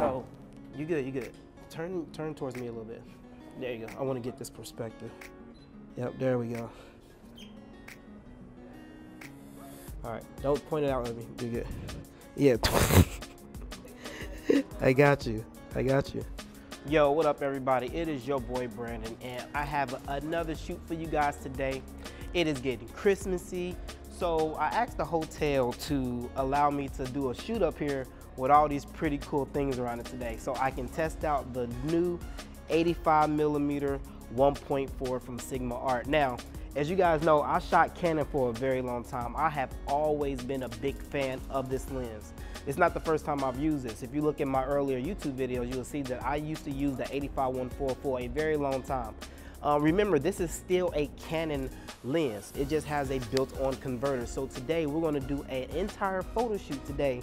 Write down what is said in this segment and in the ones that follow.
So you good, you good. Turn turn towards me a little bit. There you go. I want to get this perspective. Yep, there we go. All right, don't point it out at me. You good? Yeah. I got you. I got you. Yo, what up, everybody? It is your boy Brandon, and I have another shoot for you guys today. It is getting Christmassy, so I asked the hotel to allow me to do a shoot up here with all these pretty cool things around it today, so I can test out the new 85 millimeter 1.4 from Sigma Art. Now, as you guys know, I shot Canon for a very long time. I have always been a big fan of this lens. It's not the first time I've used this. If you look at my earlier YouTube videos, you'll see that I used to use the 85-1.4 for a very long time. Uh, remember, this is still a Canon lens. It just has a built-on converter. So today, we're gonna do an entire photo shoot today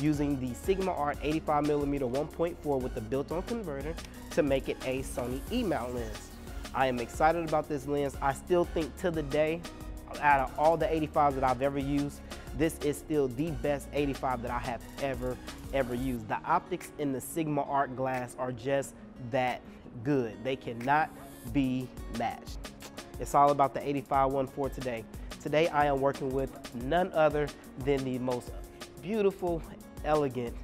using the Sigma Art 85mm 1.4 with the built-on converter to make it a Sony E-mount lens. I am excited about this lens. I still think to the day, out of all the 85s that I've ever used, this is still the best 85 that I have ever, ever used. The optics in the Sigma Art glass are just that good. They cannot be matched. It's all about the 85-1.4 today. Today I am working with none other than the most beautiful, elegant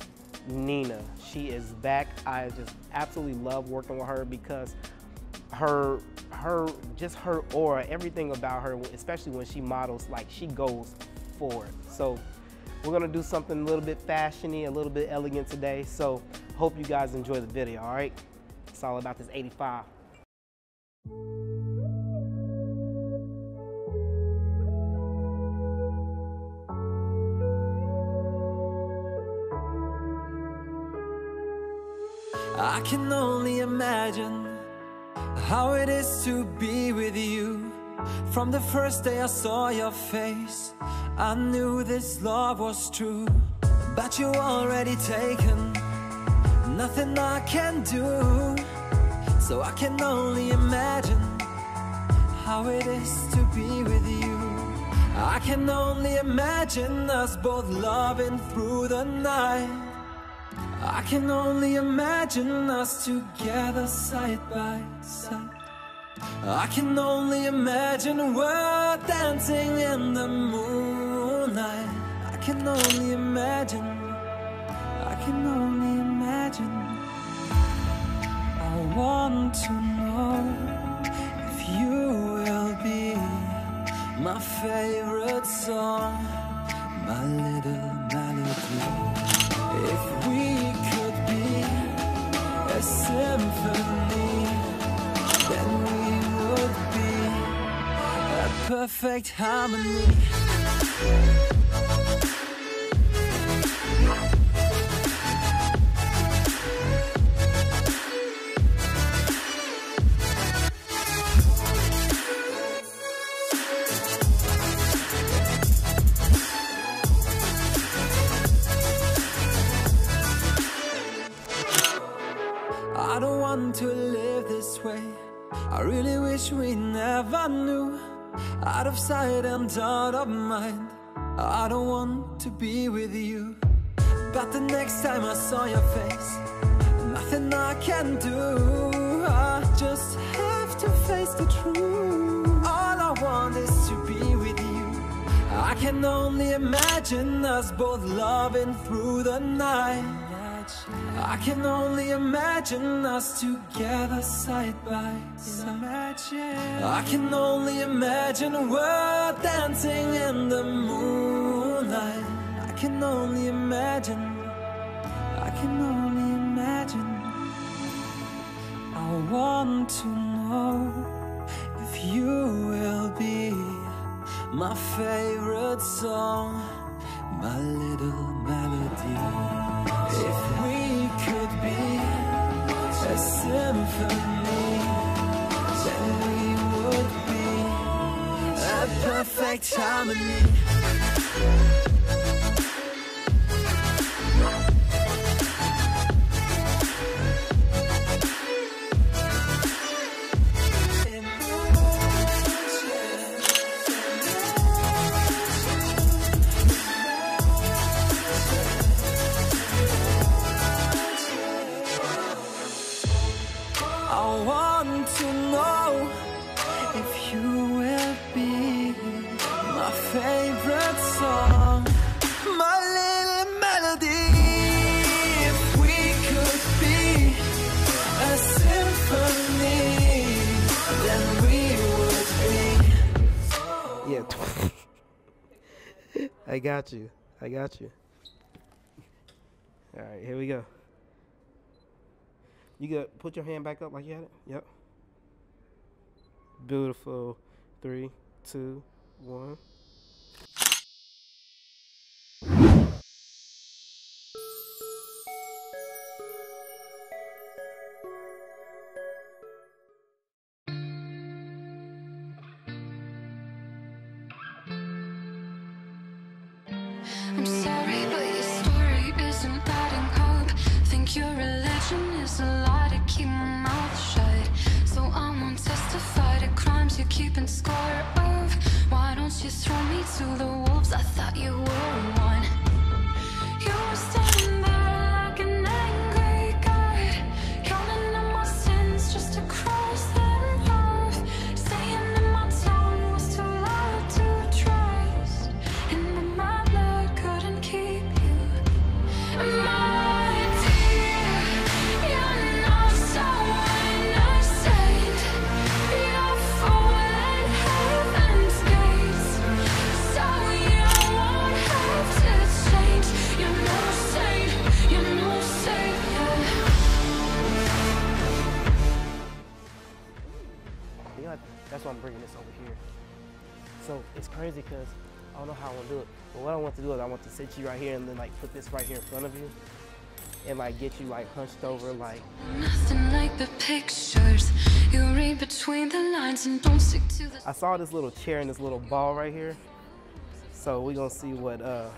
Nina. She is back. I just absolutely love working with her because her her just her aura, everything about her, especially when she models, like she goes forward. So we're gonna do something a little bit fashiony, a little bit elegant today. So hope you guys enjoy the video, all right? It's all about this 85. Can only imagine how it is to be with you. From the first day I saw your face, I knew this love was true. But you already taken, nothing I can do. So I can only imagine how it is to be with you. I can only imagine us both loving through the night. I can only imagine us together side by side. I can only imagine we're dancing in the moonlight. I can only imagine. I can only imagine. I want to know if you will be my favorite song, my little melody. If we could be a symphony, then we would be a perfect harmony. Out of sight and out of mind. I don't want to be with you. But the next time I saw your face, nothing I can do. I just have to face the truth. All I want is to be with you. I can only imagine us both loving through the night. I can only imagine us together side by side. I can only imagine we're dancing in the moonlight. I can only imagine. I can only imagine. I want to know if you will be my favorite song, my little melody. If we could be a symphony, then we would be a perfect harmony. To know if you will be my favorite song, my little melody. If we could be a symphony, then we would be. Yeah. I got you. I got you. All right, here we go. You got put your hand back up like you had it. Yep. Beautiful. Three, two, one. That's So it's crazy because I don't know how I want to do it. But what I want to do is I want to sit you right here and then like put this right here in front of you and like get you like hunched over like nothing like the pictures you read between the lines and don't stick to the I saw this little chair and this little ball right here. So we're gonna see what uh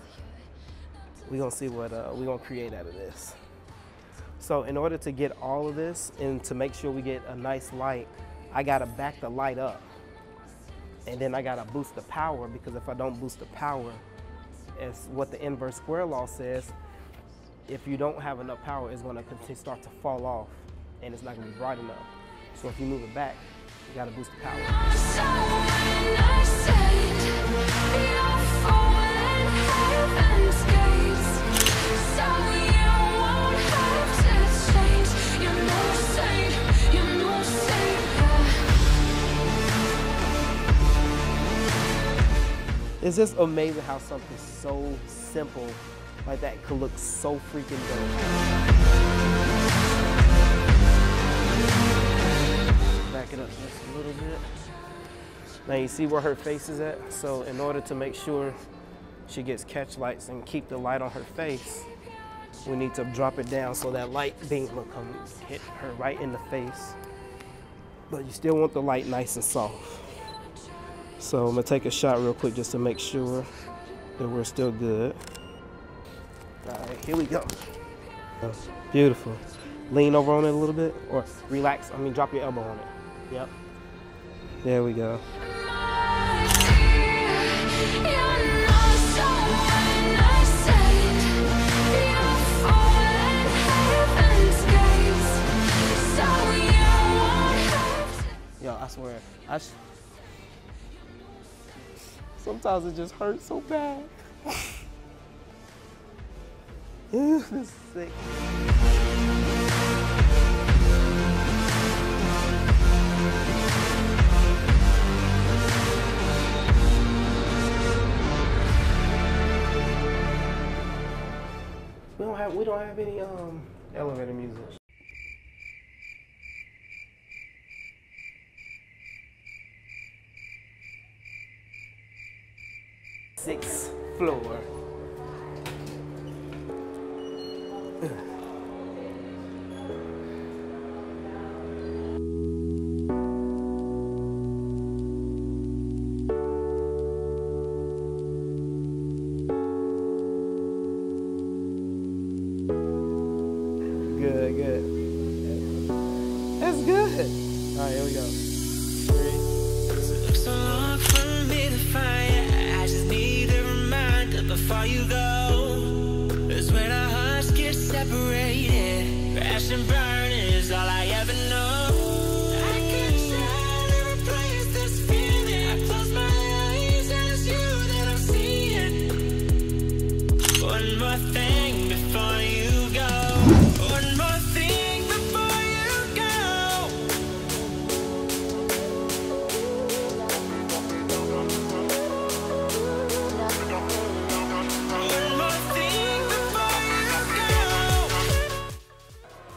we're gonna see what uh we're gonna create out of this. So in order to get all of this and to make sure we get a nice light, I gotta back the light up. And then I gotta boost the power because if I don't boost the power, as what the inverse square law says, if you don't have enough power, it's gonna continue, start to fall off and it's not gonna be bright enough. So if you move it back, you gotta boost the power. It's just amazing how something so simple like that could look so freaking good. Back it up just a little bit. Now you see where her face is at? So in order to make sure she gets catch lights and keep the light on her face, we need to drop it down so that light beam will come hit her right in the face. But you still want the light nice and soft. So I'm gonna take a shot real quick just to make sure that we're still good. All right, here we go. Beautiful. Lean over on it a little bit, or relax. I mean, drop your elbow on it. Yep. There we go. Yo, I swear, I Sometimes it just hurts so bad. This is sick. We don't have we don't have any um elevator music. Sixth floor. Good, good. That's good. All right, here we go. You go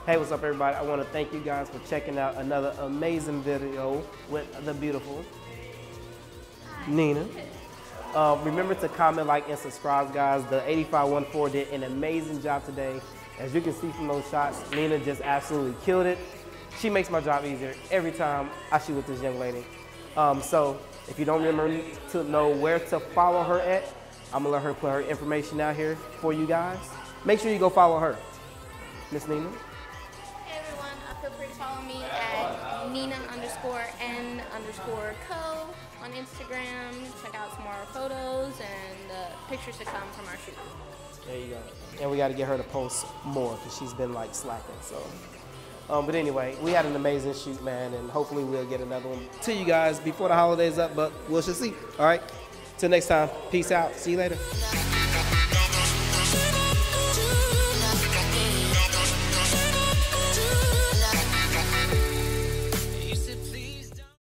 Hey, what's up everybody? I want to thank you guys for checking out another amazing video with the beautiful Nina. Uh, remember to comment, like, and subscribe, guys. The 8514 did an amazing job today. As you can see from those shots, Nina just absolutely killed it. She makes my job easier every time I shoot with this young lady. Um, so if you don't remember to know where to follow her at, I'm gonna let her put her information out here for you guys. Make sure you go follow her. Miss Nina. Follow me at Nina underscore N underscore co on Instagram. Check out some more photos and uh, pictures to come from our shoot. There you go. And we got to get her to post more because she's been like slacking. So, um, but anyway, we had an amazing shoot, man, and hopefully we'll get another one to you guys before the holidays up. But we'll just see. All right. Till next time. Peace out. See you later.